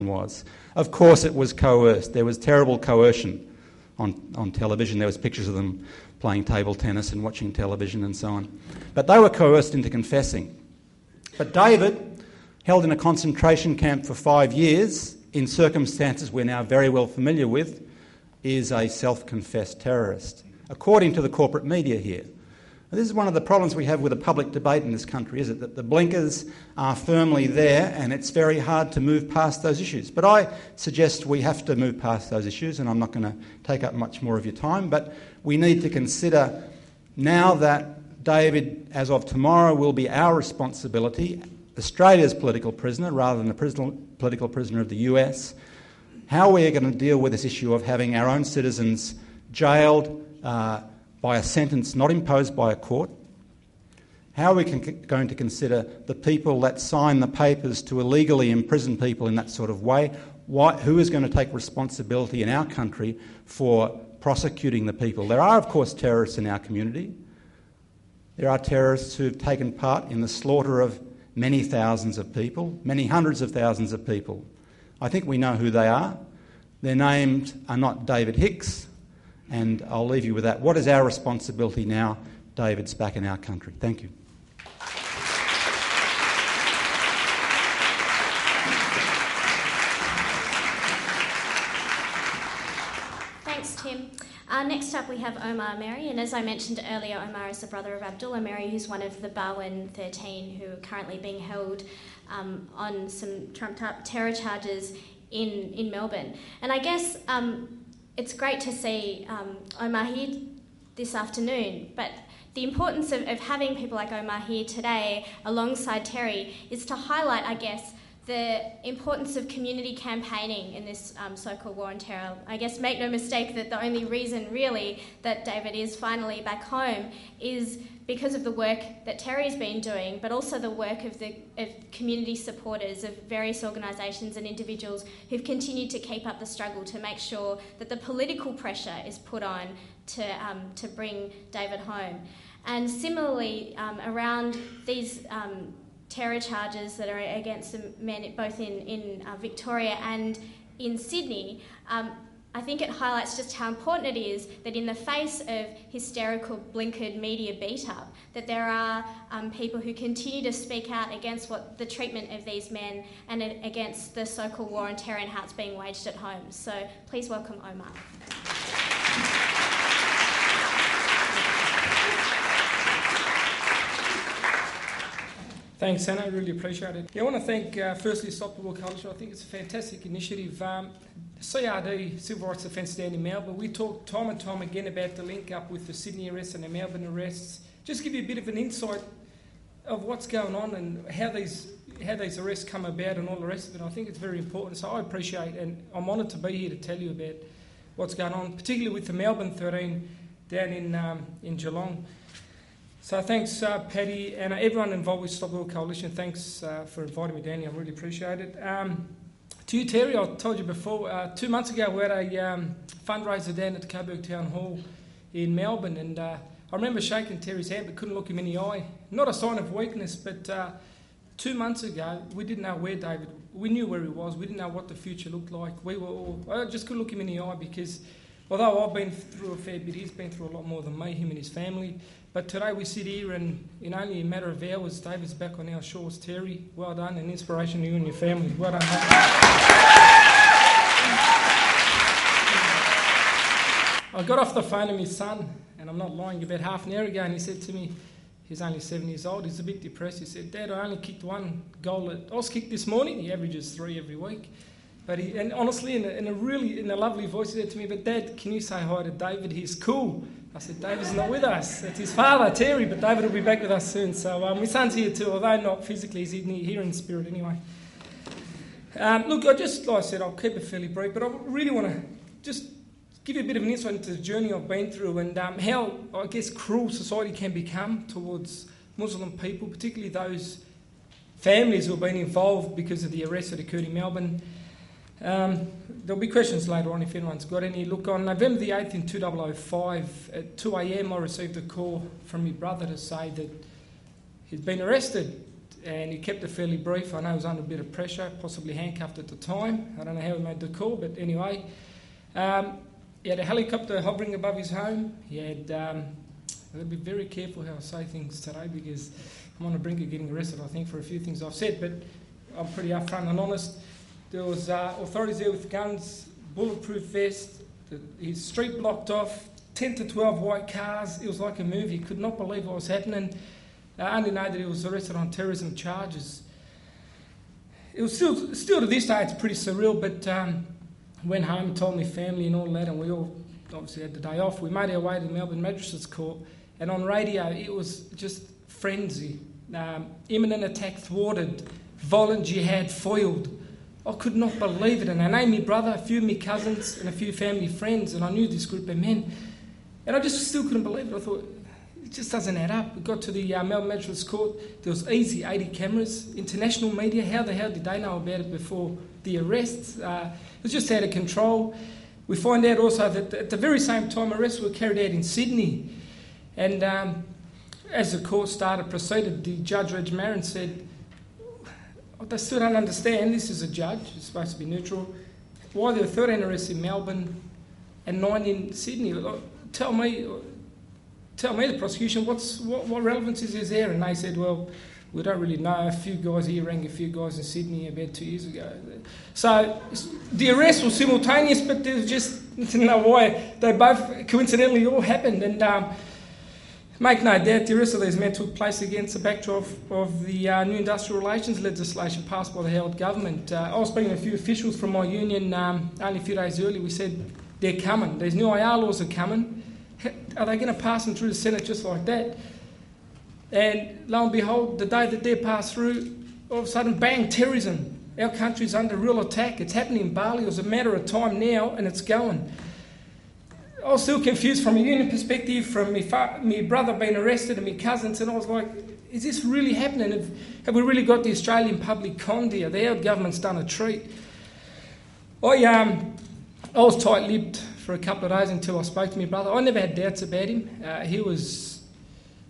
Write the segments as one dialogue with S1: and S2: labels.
S1: was. Of course, it was coerced. There was terrible coercion on, on television. There was pictures of them playing table tennis and watching television and so on. But they were coerced into confessing. But David, held in a concentration camp for five years, in circumstances we're now very well familiar with, is a self confessed terrorist, according to the corporate media here. This is one of the problems we have with the public debate in this country, is it? That the blinkers are firmly there and it's very hard to move past those issues. But I suggest we have to move past those issues, and I'm not going to take up much more of your time, but we need to consider now that David, as of tomorrow, will be our responsibility, Australia's political prisoner rather than the political prisoner of the US, how we are going to deal with this issue of having our own citizens jailed. Uh, by a sentence not imposed by a court? How are we going to consider the people that sign the papers to illegally imprison people in that sort of way? Why, who is going to take responsibility in our country for prosecuting the people? There are, of course, terrorists in our community. There are terrorists who've taken part in the slaughter of many thousands of people, many hundreds of thousands of people. I think we know who they are. Their names are not David Hicks, and I'll leave you with that. What is our responsibility now? David's back in our country. Thank you.
S2: Thanks, Tim. Uh, next up, we have Omar Merhi, and as I mentioned earlier, Omar is the brother of Abdullah Merhi, who's one of the Barwon 13 who are currently being held um, on some trumped up terror charges in, in Melbourne. And I guess um, it's great to see um, Omar here this afternoon, but the importance of, of having people like Omar here today alongside Terry is to highlight, I guess, the importance of community campaigning in this um, so called war on terror. I guess make no mistake that the only reason, really, that David is finally back home is because of the work that Terry's been doing, but also the work of the of community supporters of various organisations and individuals who've continued to keep up the struggle to make sure that the political pressure is put on to, um, to bring David home. And similarly, um, around these um, terror charges that are against the men both in, in uh, Victoria and in Sydney, um, I think it highlights just how important it is that in the face of hysterical, blinkered media beat up, that there are um, people who continue to speak out against what the treatment of these men and against the so-called war on terror and how it's being waged at home. So please welcome Omar.
S3: Thanks, Anna. I really appreciate it. Yeah, I want to thank, uh, firstly, Stop Coalition. I think it's a fantastic initiative. Um, CRD, Civil Rights Defence Stand in Melbourne, we talk time and time again about the link up with the Sydney arrests and the Melbourne arrests. Just give you a bit of an insight of what's going on and how these how these arrests come about and all the rest of it. I think it's very important. So I appreciate and I'm honoured to be here to tell you about what's going on, particularly with the Melbourne 13 down in um, in Geelong. So thanks, uh, Paddy, and uh, everyone involved with Stop War Coalition. Thanks uh, for inviting me Danny. I really appreciate it. Um, to you, Terry, I told you before, uh, two months ago we had a um, fundraiser down at the Coburg Town Hall in Melbourne, and uh, I remember shaking Terry's hand but couldn't look him in the eye. Not a sign of weakness, but uh, two months ago we didn't know where David, we knew where he was, we didn't know what the future looked like. We were all, I just couldn't look him in the eye because although I've been through a fair bit, he's been through a lot more than me, him and his family. But today we sit here and in only a matter of hours, David's back on our shores. Terry, well done, and inspiration to you and your family. Well done. I got off the phone to my son, and I'm not lying, about half an hour ago, and he said to me, he's only seven years old, he's a bit depressed. He said, Dad, I only kicked one goal at Auskick this morning. He averages three every week. But he, and honestly, in a, in a really, in a lovely voice, he said to me, but Dad, can you say hi to David? He's cool. I said, David's not with us. It's his father, Terry, but David will be back with us soon. So um, my son's here too, although not physically, he's here in spirit anyway. Um, look, I just, like I said, I'll keep it fairly brief, but I really want to just give you a bit of an insight into the journey I've been through and um, how, I guess, cruel society can become towards Muslim people, particularly those families who have been involved because of the arrest that occurred in Melbourne. Um, there'll be questions later on if anyone's got any. Look, on November the 8th in 2005, at 2am, I received a call from my brother to say that he'd been arrested and he kept it fairly brief. I know he was under a bit of pressure, possibly handcuffed at the time. I don't know how he made the call, but anyway. Um, he had a helicopter hovering above his home. He had. Um, got to be very careful how I say things today because I'm on the brink of getting arrested, I think, for a few things I've said, but I'm pretty upfront and honest. There was uh, authorities there with guns, bulletproof vests, the, his street blocked off, 10 to 12 white cars. It was like a movie. Could not believe what was happening. I only know that he was arrested on terrorism charges. It was still, still to this day, it's pretty surreal, but um, went home, told my family and all that, and we all obviously had the day off. We made our way to the Melbourne Magistrates Court, and on radio, it was just frenzy. Um, imminent attack thwarted, violent jihad foiled. I could not believe it. And I named my brother, a few of my cousins, and a few family friends, and I knew this group of men. And I just still couldn't believe it. I thought, it just doesn't add up. We got to the uh, Melbourne Magistrates Court, there was easy 80 cameras. International media, how the hell did they know about it before the arrests? Uh, it was just out of control. We find out also that at the very same time arrests were carried out in Sydney. And um, as the court started, proceeded, the judge, Reg Marron, said, I still don't understand, this is a judge, it's supposed to be neutral, why there were 13 arrests in Melbourne and 9 in Sydney. Tell me, tell me the prosecution, what's, what, what relevance is there? And they said, well, we don't really know. A few guys here rang a few guys in Sydney about two years ago. So the arrests were simultaneous, but there's just no why. They both coincidentally all happened. And um, Make no doubt, the arrest of these men took place against the backdrop of the uh, new industrial relations legislation passed by the Howard government. Uh, I was speaking to a few officials from my union um, only a few days earlier. We said they're coming. These new IR laws are coming. Are they going to pass them through the Senate just like that? And lo and behold, the day that they're passed through, all of a sudden, bang, terrorism. Our country's under real attack. It's happening in Bali. It was a matter of time now, and it's going. I was still confused from a union perspective, from my, fa- my brother being arrested and my cousins, and I was like, is this really happening? Have, have we really got the Australian public conned here? The government's done a treat. I, um, I was tight lipped for a couple of days until I spoke to my brother. I never had doubts about him. Uh, he, was,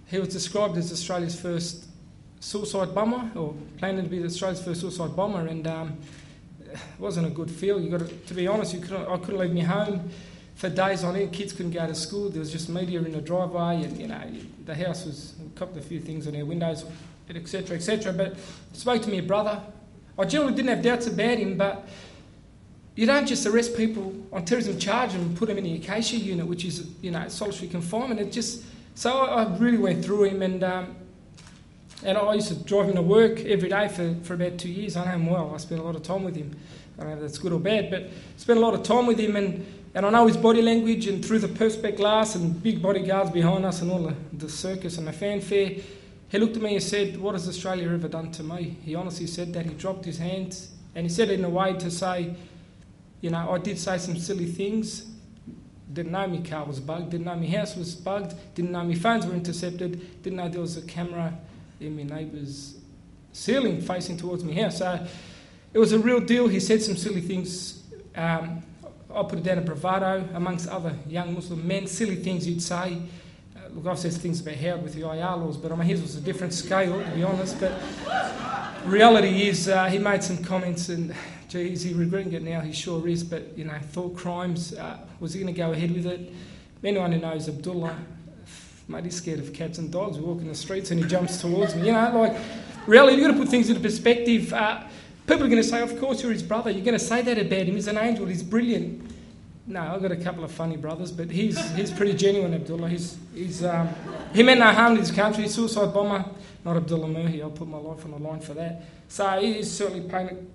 S3: he was described as Australia's first suicide bomber, or planning to be Australia's first suicide bomber, and um, it wasn't a good feel. You got to, to be honest, you couldn't, I couldn't leave my home for days on end. Kids couldn't go to school. There was just media in the driveway, and you know the house was a few things on their windows, etc., etc. But spoke to my brother. I generally didn't have doubts about him, but you don't just arrest people on terrorism charge and put them in the acacia unit, which is you know solitary confinement. It just so I, I really went through him, and um, and I used to drive him to work every day for, for about two years. I know him well. I spent a lot of time with him. I don't know if that's good or bad, but spent a lot of time with him, and and I know his body language and through the perspex glass and big bodyguards behind us and all the, the circus and the fanfare. He looked at me and said, What has Australia ever done to me? He honestly said that. He dropped his hands and he said it in a way to say, You know, I did say some silly things. Didn't know my car was bugged, didn't know my house was bugged, didn't know my phones were intercepted, didn't know there was a camera in my neighbour's ceiling facing towards my house. So it was a real deal. He said some silly things. Um, I put it down to bravado amongst other young Muslim men, silly things you'd say. Uh, look, I've said things about Howard with the IR laws, but I mean, his was a different scale, to be honest. But reality is, uh, he made some comments, and geez, he regretting it now, he sure is. But, you know, thought crimes, uh, was he going to go ahead with it? Anyone who knows Abdullah, mate, he's scared of cats and dogs. We walk in the streets and he jumps towards me. You know, like, really, you've got to put things into perspective. People are going to say, Of course, you're his brother. You're going to say that about him. He's an angel. He's brilliant. No, I've got a couple of funny brothers, but he's, he's pretty genuine, Abdullah. He's, he's, um, he meant no harm to his country. Suicide bomber, not Abdullah Merhi. I'll put my life on the line for that. So he's certainly paying,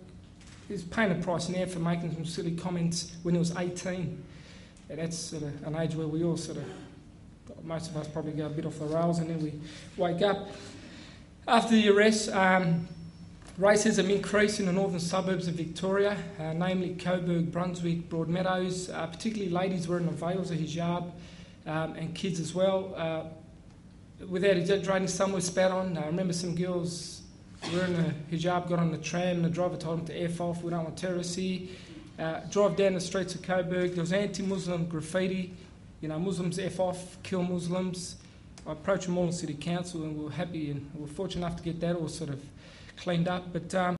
S3: he's paying a price now for making some silly comments when he was 18. And that's sort of an age where we all sort of, most of us probably go a bit off the rails and then we wake up. After the arrest, um, Racism increased in the northern suburbs of Victoria, uh, namely Coburg, Brunswick, Broadmeadows. Uh, particularly ladies wearing the veils or hijab, um, and kids as well. Uh, without exaggerating, some were spat on. I remember some girls wearing a hijab got on the tram, and the driver told them to F off, we don't want terrorists here. Uh, drive down the streets of Coburg, there was anti Muslim graffiti. You know, Muslims F off, kill Muslims. I approached Moreland City Council, and we were happy and we were fortunate enough to get that all sort of cleaned up. But um,